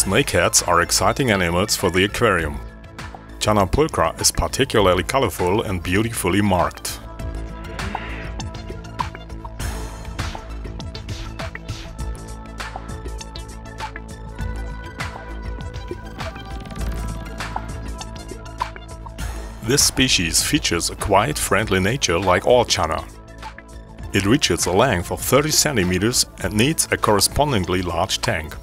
Snakeheads are exciting animals for the aquarium. Channa pulchra is particularly colorful and beautifully marked. This species features a quiet, friendly nature like all channa. It reaches a length of 30 centimeters and needs a correspondingly large tank.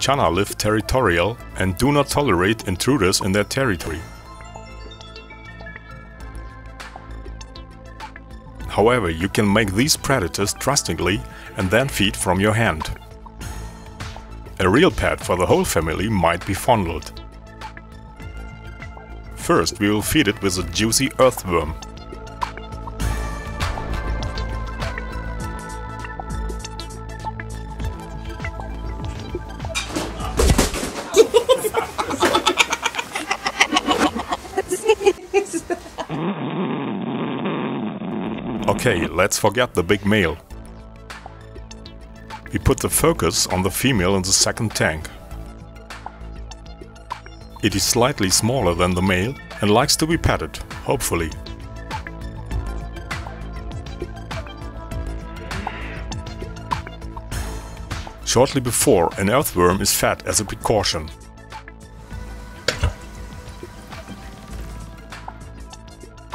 Channa live territorial and do not tolerate intruders in their territory. However, you can make these predators trustingly and then feed from your hand. A real pet for the whole family might be fondled. First we will feed it with a juicy earthworm. Okay, let's forget the big male. We put the focus on the female in the second tank. It is slightly smaller than the male and likes to be petted, hopefully. Shortly before, an earthworm is fed as a precaution.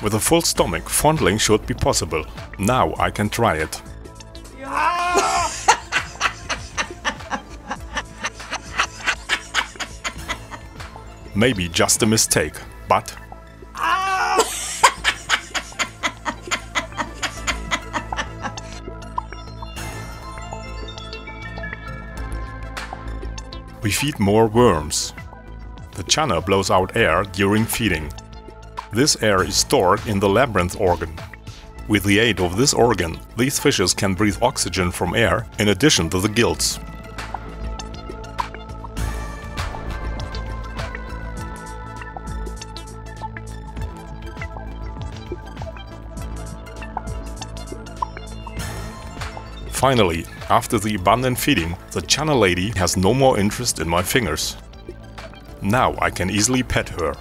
With a full stomach, fondling should be possible. Now I can try it. Maybe just a mistake, but... we feed more worms. The channa blows out air during feeding. This air is stored in the labyrinth organ. With the aid of this organ, these fishes can breathe oxygen from air in addition to the gills. Finally, after the abundant feeding, the channa lady has no more interest in my fingers. Now I can easily pet her.